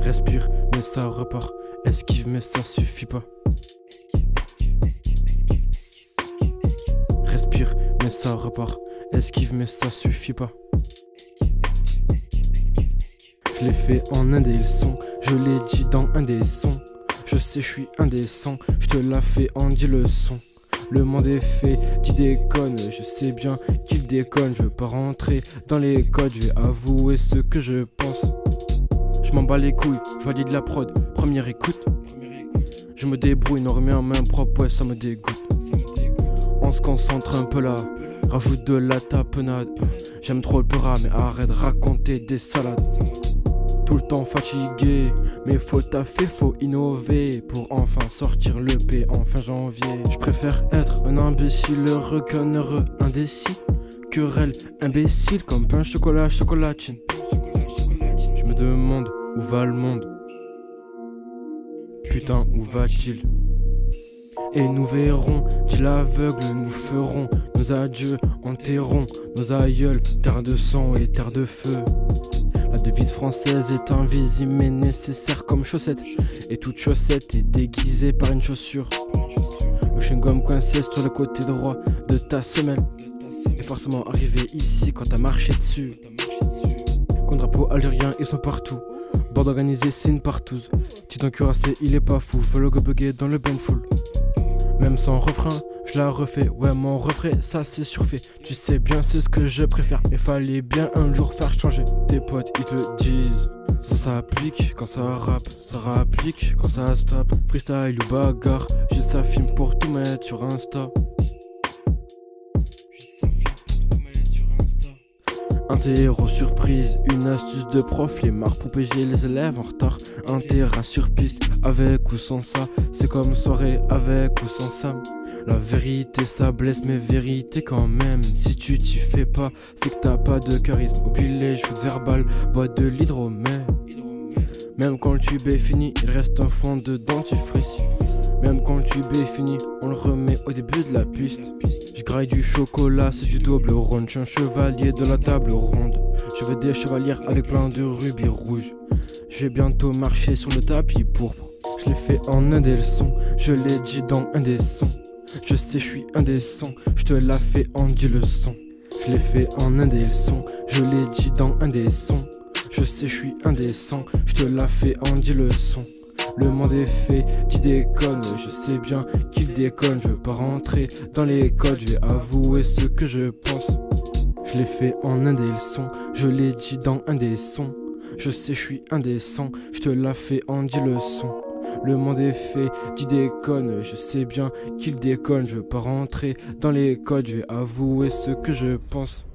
Respire, mais ça repart. Esquive, mais ça suffit pas. Respire, mais ça repart. Esquive, mais ça suffit pas. Je l'ai fait en un des leçons, je l'ai dit dans un des sons. Je sais, je suis indécent, je te la fais en dix leçons. Le monde est fait, tu déconnes, je sais bien qu'il déconne. Je veux pas rentrer dans les codes, je vais avouer ce que je pense. Je m'en bats les couilles, je valide la prod, première écoute. Je me débrouille, non remet en main propre, ouais, ça me dégoûte. On se concentre un peu là, rajoute de la tapenade. J'aime trop le pera, mais arrête de raconter des salades. Tout le temps fatigué, mais faut taffer, faut innover pour enfin sortir le P en fin janvier. Je préfère être un imbécile heureux qu'un heureux indécis. Querelle imbécile comme pain chocolat chocolatine. Je me demande où va le monde. Putain, où va-t-il? Et nous verrons, dit l'aveugle, nous ferons nos adieux, enterrons nos aïeuls, terre de sang et terre de feu. La devise française est invisible mais nécessaire comme chaussette. Et toute chaussette est déguisée par une chaussure. Le chewing-gum coincé sur le côté droit de ta semelle est forcément arrivé ici quand t'as marché dessus. Con drapeau algérien, ils sont partout. Bord organisé, c'est une partouze. Titan cuirassé, il est pas fou. Je veux le dans le ben full. Même sans refrain, je la refais. Ouais, mon refrain, ça c'est surfait. Tu sais bien, c'est ce que je préfère. Mais fallait bien un jour faire changer. Tes potes, ils te disent. Ça s'applique quand ça rappe, ça rapplique quand ça stop. Freestyle ou bagarre, juste ça filme pour tout mettre sur Insta. Interro surprise, une astuce de prof, les marques pour péger les élèves en retard. Un terrain sur piste, avec ou sans ça, c'est comme soirée avec ou sans Sam. La vérité ça blesse, mais vérité quand même. Si tu t'y fais pas, c'est que t'as pas de charisme. Oublie les shoots verbales, bois de l'hydromel. Même quand le tube est fini, il reste un fond de dentifrice. Même quand le tube est fini, on le remet au début de la piste. Je graille du chocolat, c'est du double ronde. Je suis un chevalier de la table ronde. Je veux des chevalières avec plein de rubis rouges. Je vais bientôt marcher sur le tapis pourpre. Je l'ai fait en un des leçons, je l'ai dit dans un des sons. Je sais, je suis indécent, je te la fais en dix leçons. Je l'ai fait en un des leçons, je l'ai dit dans un des sons. Je sais, je suis indécent, je te la fais en dix leçons. Le monde est fait, tu déconnes, je sais bien qu'il déconne, je veux pas rentrer dans les codes, je vais avouer ce que je pense. Je l'ai fait en un des leçons, je l'ai dit dans un des sons. Je sais, je suis indécent, je te la fais en dix leçons. Le monde est fait, tu déconnes, je sais bien qu'il déconne, je veux pas rentrer dans les codes, je vais avouer ce que je pense.